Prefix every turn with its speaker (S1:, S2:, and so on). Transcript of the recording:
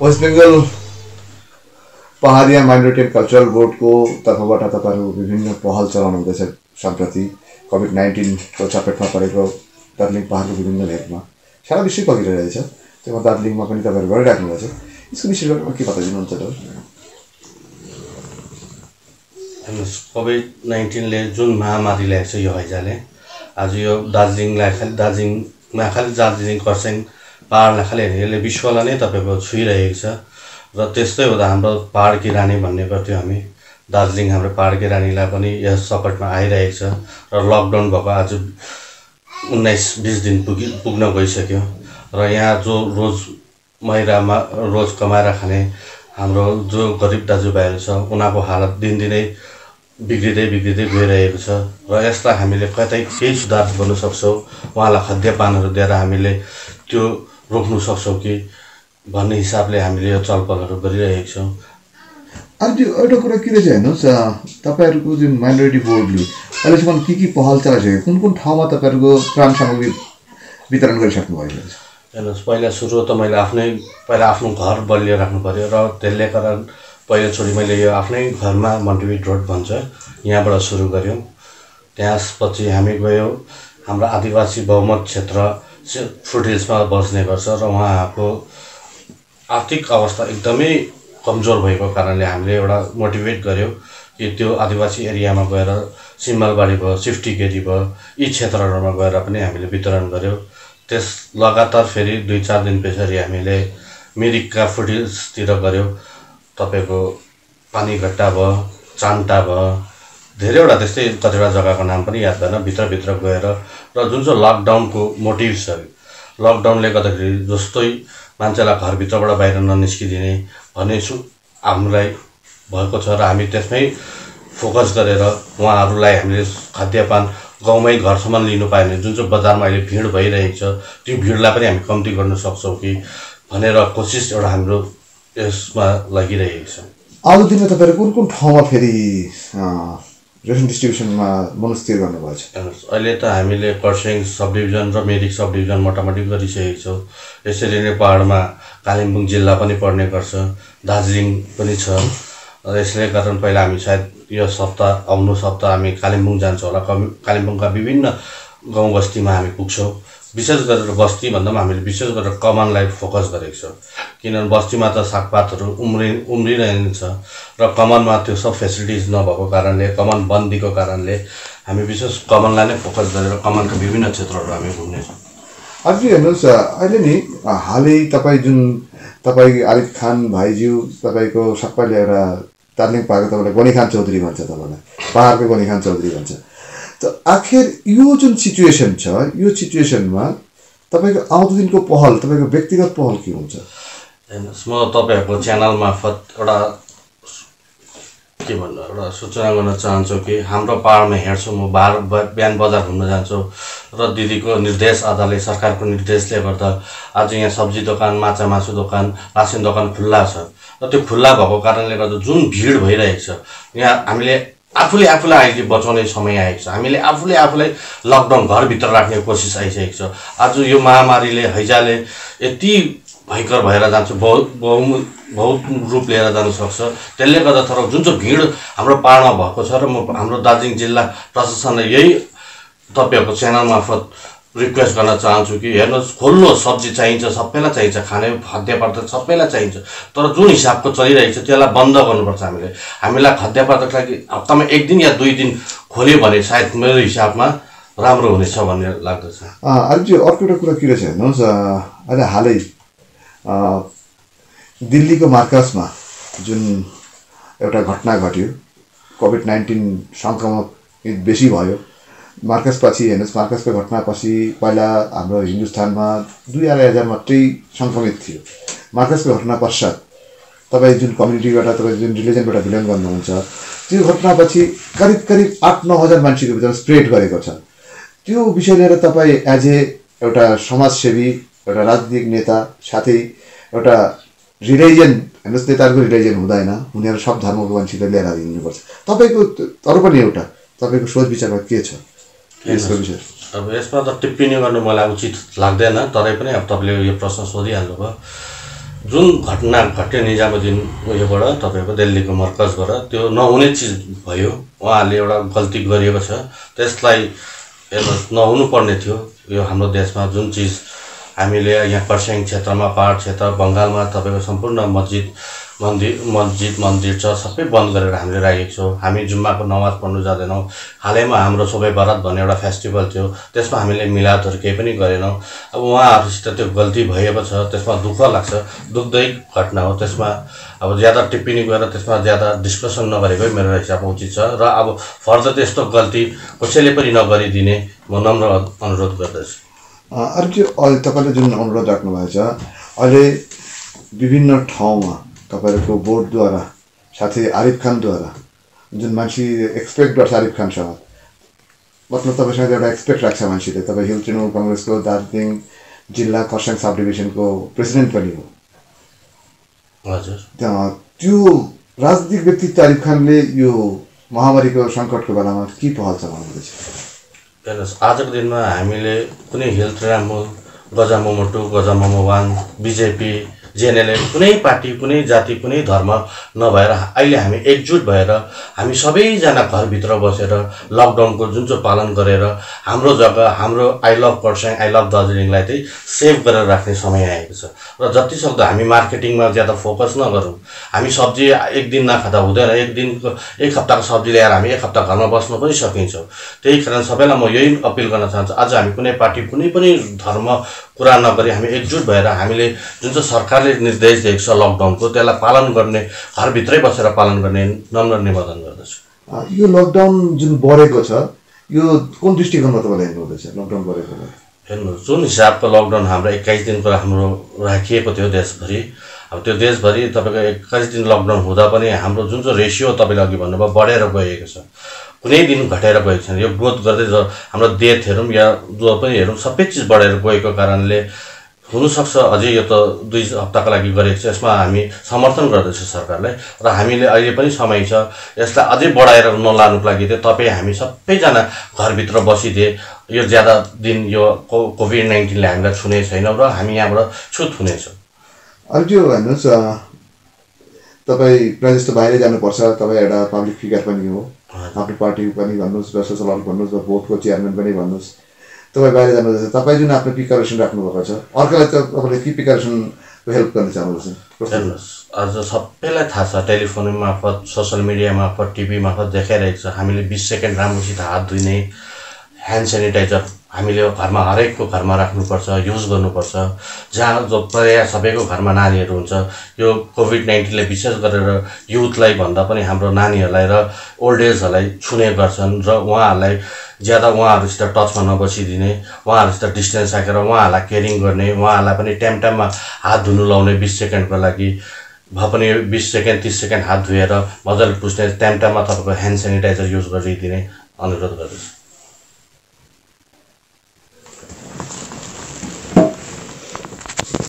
S1: West Bengal Pahadiya minority and cultural बोर्डको तर्फबाट तपाईँहरू विभिन्न पहल चलाउनु हुँदैछ सम्प्रति कोभिड नाइन्टिनको चपेटमा परेको दार्जिलिङ पहाडको विभिन्न भेगमा सारा विश्वै पगिरहेछ त्यसमा दार्जिलिङमा पनि तपाईँहरू गरिराख्नु भएको छ। यसको विषयमा के बताइदिनुहुन्छ त
S2: हेर्नुहोस् कोभिड नाइन्टिनले जुन महामारी ल्याएको छ यो हैजाले आज यो दार्जिलिङलाई खालि दार्जिलिङमा खालि दार्जिलिङ खरसाङ पाहाडलाई खालि यसले विश्वलाई नै तपाईँको छुइरहेको छ। र त्यस्तै हुँदा हाम्रो पाहाडकी रानी भन्ने गर्थ्यौँ हामी। दार्जिलिङ हाम्रो पाहाडकी रानीलाई पनि यस सकटमा आइरहेको छ। र लकडाउन भएको आज उन्नाइस बिस दिन पुगि पुग्न गइसक्यो। र यहाँ जो रोज महिरामा रोज कमाएर खाने हाम्रो जो गरिब दाजुभाइहरू छ उनीहरूको हालत दिनदिनै बिग्रिँदै बिग्रिँदै गइरहेको छ। र यसलाई हामीले कतै केही सुधार गर्न सक्छौँ। उहाँलाई खाद्यपानहरू दिएर हामीले त्यो रोक्नु सक्छौँ कि भन्ने हिसाबले हामीले यो चलपलहरू गरिरहेको छौँ।
S1: अनि त्यो एउटा कुरा के रहेछ हेर्नुहोस् तपाईँहरूको जुन माइनोरिटी बोर्डले अहिलेसम्म के के पहल चलाइसक्यो? कुन कुन ठाउँमा तपाईँहरूको त्राण सामग्री वितरण गरिसक्नु भएको छ
S2: हेर्नुहोस् पहिला सुरु त मैले आफ्नै पहिला आफ्नो घर बलियो राख्नु पऱ्यो र त्यसले कारण पहिलोचोटि मैले यो आफ्नै घरमा मन्टिभिट रोड भन्छ यहाँबाट सुरु गऱ्यौँ। त्यसपछि हामी गयौँ हाम्रो आदिवासी बहुमत क्षेत्र से- फुट हिल्समा बस्ने गर्छ र उहाँको आर्थिक अवस्था एकदमै कमजोर भएको कारणले हामीले एउटा मोटिभेट गऱ्यौँ कि त्यो आदिवासी एरियामा गएर सिम्मलबारी भयो सिफ्टिगेरी भयो यी क्षेत्रहरूमा गएर पनि हामीले वितरण गऱ्यौँ त्यस लगातार फेरि दुई चार दिन पछाडि हामीले मिरिकका फुटिल्सतिर गऱ्यौँ। तपाईँको पानीघट्टा भयो चान्टा भयो धेरैवटा त्यस्तै कतिवटा जग्गाको नाम पनि याद भएन भित्रभित्र गएर र जुन चाहिँ लकडाउनको मोटिभ छ लकडाउनले गर्दाखेरि जस्तै मान्छेलाई घरभित्रबाट बाहिर ननिस्किदिने भन्ने सु हामीलाई भएको छ र हामी त्यसमै फोकस गरेर उहाँहरूलाई हामीले खाद्यपान गाउँमै घरसम्म लिनु पायो भने जुन चाहिँ बजारमा अहिले भिड भइरहेको छ त्यो भिडलाई पनि हामी कम्ती गर्न सक्छौँ कि भनेर कोसिस एउटा हाम्रो यसमा लागिरहेको छ।
S1: आउँदो दिनमा तपाईँहरू कुन कुन ठाउँमा फेरि रेसन डिस्ट्रिब्युसनमा मनस्थिर गर्नुभएको छ।
S2: हेर्नुहोस् अहिले त हामीले खरसाङ सब डिभिजन र मिरिक सब डिभिजन मोटामोटी गरिसकेको छौँ। यसरी नै पाहाडमा कालिम्पोङ जिल्ला पनि पर्ने गर्छ दार्जिलिङ पनि छ। यसले कारण पहिला हामी सायद यो सप्ताह आउनु सप्ताह हामी कालिम्पोङ जान्छौँ होला। कालिम्पोङका विभिन्न गाउँ बस्तीमा हामी पुग्छौँ। विशेष गरेर बस्ती भन्दा पनि हामीले विशेष गरेर कमानलाई फोकस गरेको छौँ। किनभने बस्तीमा त सागपातहरू उम्रि उम्रिरहेको छ र कमानमा त्यो सब फेसिलिटिज नभएको कारणले कमान बन्दीको कारणले हामी विशेष कमानलाई नै फोकस गरेर कमानका विभिन्न क्षेत्रहरू हामी घुम्नेछौँ
S1: अझै हेर्नुहोस् अहिले नि हालै तपाईँ जुन तपाईँ आरिफ खान भाइज्यू तपाईँको सबैले एउटा दार्जिलिङ पाहाडको तपाईँलाई गनी खान चौधरी भन्छ तपाईँलाई। पाहाडको गनी खान चौधरी भन्छ। त आखिर यो जुन सिचुएसन छ यो सिचुएसनमा तपाईँको आउँदो दिनको पहल तपाईँको व्यक्तिगत पहल के हुन्छ
S2: हेर्नुहोस् म तपाईँहरूको च्यानल मार्फत एउटा के भन्नु एउटा सूचना गर्न चाहन्छु कि हाम्रो पाहाडमा हेर्छु म बाह्र ब- बिहान बजार घुम्न जान्छु र दिदीको निर्देश आधारले सरकारको निर्देशले गर्दा आज यहाँ सब्जी दोकान माछा मासु दोकान रासिन दोकान खुल्ला छ र त्यो खुल्ला भएको कारणले गर्दा जुन भिड भइरहेको छ यहाँ हामीले आफूले आफूलाई अहिले बचाउने समय आएको छ। हामीले आफूले आफूलाई लकडाउन घरभित्र राख्ने कोसिस आइसकेको छ। आज यो महामारीले हैजाले यति भयङ्कर भएर जान्छ बहुत बहु बहुत रूप लिएर जान सक्छ। त्यसले गर्दा जुन चाहिँ भिड हाम्रो पाहाडमा भएको छ र म हाम्रो दार्जिलिङ जिल्ला प्रशासनलाई यही तपाईँहरूको च्यानल मार्फत रिक्वेस्ट गर्न चाहन्छु कि हेर्नुहोस् खोल्नु सब्जी चाहिन्छ सबैलाई चाहिन्छ खाने खाद्य पदार्थ सबैलाई चाहिन्छ तर जुन हिसाबको चलिरहेको छ त्यसलाई बन्द गर्नुपर्छ हामीले। हामीलाई खाद्य पदार्थको लागि हप्तामा एक दिन या दुई दिन खोल्यो भने सायद मेरो हिसाबमा राम्रो हुनेछ भन्ने लाग्दछ।
S1: अहिले अर्को एउटा कुरा के रहेछ हेर्नुहोस् अहिले हालै दिल्लीको मार्कसमा जुन एउटा घटना घट्यो कोभिड नाइन्टिन सङ्क्रमण बेसी भयो मार्कसपछि हेर्नुहोस् मार्कसको घटनापछि पहिला हाम्रो हिन्दुस्तानमा दुई अढाई हजार मात्रै सङ्क्रमित थियो। मार्कसको घटना पश्चात तपाईँ जुन कम्युनिटीबाट तपाईँ जुन रिलिजनबाट बिलोङ गर्नुहुन्छ त्यो घटनापछि करिब करिब आठ नौ हजार मान्छेको भित्र स्प्रेड गरेको छ। त्यो विषय लिएर तपाईँ एज ए एउटा समाजसेवी एउटा राजनीतिक नेता साथै एउटा रिलिजन हेर्नुहोस् नेताहरूको रिलिजन हुँदैन उनीहरू सब धर्मको मान्छेले लिएर हिँड्नुपर्छ तपाईँको तर पनि एउटा तपाईँको सोच विचारमा के छ?
S2: अब यसमा त टिप्पणी गर्नु मलाई उचित लाग्दैन तरै पनि अब तपाईँले यो प्रश्न सोधिहाल्नु भयो। जुन घटना घट्यो निजामुद्दिन उयोबाट तपाईँको दिल्लीको मर्कजबाट त्यो नहुने चिज भयो। उहाँहरूले एउटा गल्ती गरिएको छ। त्यसलाई नहुनुपर्ने थियो। यो हाम्रो देशमा जुन चिज हामीले यहाँ खरसाङ क्षेत्रमा पहाड क्षेत्र बङ्गालमा तपाईँको सम्पूर्ण मस्जिद मन्दिर मस्जिद मन्दिर छ सबै बन्द गरेर हामीले राखेको छौँ। हामी जुम्माको नमाज पढ्नु जाँदैनौँ। हालैमा हाम्रो सबै बरात भन्ने एउटा फेस्टिभल थियो। त्यसमा हामीले मिलादहरू केही पनि गरेनौँ। अब उहाँहरूसित त्यो गल्ती भएको छ। त्यसमा दुःख लाग्छ। दुःखदै घटना हो। त्यसमा अब ज्यादा टिप्पणी गरेर त्यसमा ज्यादा डिस्कसन नगरेकै मेरो हिसाबमा उचित छ। र अब फर्दर त्यस्तो गल्ती कसैले पनि नगरिदिने म नम्र अनुरोध गर्दछु।
S1: अर्को अहिले तपाईँले जुन अनुरोध राख्नुभएको छ अहिले विभिन्न ठाउँमा तपाईँहरूको बोर्डद्वारा साथै आरिफ खानद्वारा जुन मान्छे एक्सपेक्ट गर्छ आरिफ खानसँग मतलब तपाईँसँग एउटा एक्सपेक्ट राख्छ मान्छेले तपाईँ हिल तृणमूल कङ्ग्रेसको दार्जिलिङ जिल्ला खरसाङ सब डिभिजनको प्रेसिडेन्ट पनि हो
S2: हजुर
S1: त्यो राजनीतिक व्यक्तित्व आरिफ खानले यो महामारीको सङ्कटको बेलामा के पहल चलाउनुहुँदैछ
S2: हेर्नुहोस् आजको दिनमा हामीले कुनै हिल तृणमूल गजा मोमो टू गजा मोमो वान बिजेपी जेएनएलएफ कुनै पार्टी कुनै जाति कुनै धर्म नभएर अहिले हामी एकजुट भएर हामी सबैजना घरभित्र बसेर लकडाउनको जुन चाहिँ पालन गरेर हाम्रो जग्गा हाम्रो I love Kurseong I love दार्जिलिङलाई चाहिँ सेभ गरेर राख्ने समय आएको छ। र जति सक्दो हामी मार्केटिङमा ज्यादा फोकस नगरौँ हामी सब्जी एक दिन नखाँदा हुँदैन एक दिनको एक हप्ताको सब्जी ल्याएर हामी एक हप्ता घरमा बस्न पनि सकिन्छौँ त्यही कारण सबैलाई म यही अपिल गर्न चाहन्छु आज हामी कुनै पार्टी कुनै पनि धर्म कुरा नगरी हामी एकजुट भएर हामीले जुन चाहिँ सरकारले निर्देश दिएको छ लकडाउनको त्यसलाई पालन गर्ने घरभित्रै बसेर पालन गर्ने नम्र निवेदन गर्दछु।
S1: यो लकडाउन जुन बढेको छ यो कुन दृष्टिकोणमा तपाईँले हेर्नु हुँदैछ लकडाउन बढेको
S2: हेर्नुहोस् जुन हिसाबको लकडाउन हाम्रो एक्काइस दिनको हाम्रो राखिएको थियो देशभरि अब त्यो देशभरि तपाईँको एक्काइस दिन लकडाउन हुँदा पनि हाम्रो जुन चाहिँ रेसियो तपाईँले अघि भन्नुभयो बढेर गएको छ। कुनै दिन घटेर गएको छैन। यो ग्रोथ गर्दै हाम्रो डेथ हेरौँ या जो पनि हेरौँ सबै चिज बढेर गएको कारणले हुनसक्छ अझै यो त दुई हप्ताको लागि गरेको छ। यसमा हामी समर्थन गर्दैछौँ सरकारलाई र हामीले अहिले पनि समय छ। यसलाई अझै बढाएर नलानुको लागि चाहिँ तपाईँ हामी सबैजना घरभित्र बसिदिए यो ज्यादा दिन यो को कोभिड नाइन्टिनले हामीलाई छुने छैनौँ र हामी यहाँबाट छुट हुनेछौँ।
S1: अरू त्यो हेर्नुहोस् अ, तपाईँ प्रायः जस्तो बाहिरै जानुपर्छ तपाईँ एउटा पब्लिक फिगर पनि हो। आफ्नो पार्टी पनि भन्नुहोस् र सोसल वर्क भन्नुहोस् र बोर्डको चेयरम्यान पनि भन्नुहोस्। तपाईँ बाहिर जानुहुँदैछ तपाईँ जुन आफ्नो प्रिकरेसन राख्नुभएको छ अर्कालाई तपाईँले के प्रिकरेसनको हेल्प गर्न चाहनुहुन्छ?
S2: आज सबैलाई थाहा छ टेलिफोन मार्फत सोसियल मिडिया मार्फत टिभी मार्फत देखाइरहेको छ। हामीले बिस सेकेन्ड राम्रोसित हात धुने ह्यान्ड सेनिटाइजर हामीले घरमा हरेकको घरमा राख्नुपर्छ युज गर्नुपर्छ। जहाँ जो प्रायः सबैको घरमा नानीहरू हुन्छ यो कोभिड नाइन्टिनले विशेष गरेर युथलाई भन्दा पनि हाम्रो नानीहरूलाई र ओल्ड एजहरूलाई छुने गर्छन् र उहाँहरूलाई ज्यादा उहाँहरूसित टचमा नबसिदिने उहाँहरूसित डिस्टेन्स राखेर उहाँहरूलाई केयरिङ गर्ने उहाँहरूलाई पनि टाइम टाइममा हात धुनु लाउने बिस सेकेन्डको लागि भए पनि बिस सेकेन्ड तिस सेकेन्ड हात धोएर मजाले पुस्ने टाइम टाइममा तपाईँको ह्यान्ड सेनिटाइजर युज गरिदिने अनुरोध गर्दछु।